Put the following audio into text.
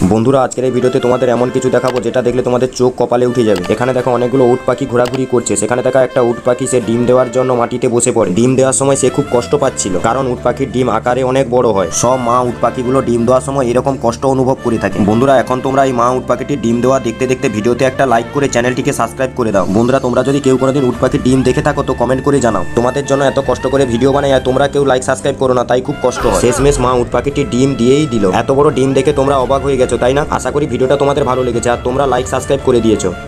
বন্ধুরা, আজকের এই ভিডিওতে তোমাদের এমন কিছু দেখাবো যেটা দেখলে তোমাদের চোখ কপালে উঠে যাবে। এখানে দেখো অনেকগুলো উট পাখি ঘোরাঘুরি করছে। সেখানে দেখা একটা উট পাখি, সে ডিম দেওয়ার জন্য মাটিতে বসে পড়ে। ডিম দেওয়ার সময় সে খুব কষ্ট পাচ্ছিল, কারণ উট পাখির ডিম আকারে অনেক বড় হয়। সব মা উট পাখিগুলো ডিম দেওয়ার সময় এরকম কষ্ট অনুভব করে থাকে। বন্ধুরা, এখন তোমরা এই মা উট পাখিটির ডিম দেওয়া দেখতে দেখতে ভিডিওতে একটা লাইক করে চ্যানেলটিকে সাবস্ক্রাইব করে দাও। বন্ধুরা, তোমরা যদি কেউ কোনোদিন উট পাখির ডিম দেখে থাকো, তো কমেন্ট করে জানাও। তোমাদের জন্য এত কষ্ট করে ভিডিও বানাই, আর তোমরা কেউ লাইক সাবস্ক্রাইব করো না, তাই খুব কষ্ট হয়। শেষমেশ মা উট পাখিটি ডিম দিয়েই দিল। এত বড় ডিম দেখে তোমরা অবাক হয়ে গেছো। তাই না? আশা করি ভিডিওটা তোমাদের ভালো লেগেছে আর তোমরা লাইক সাবস্ক্রাইব করে দিয়েছ।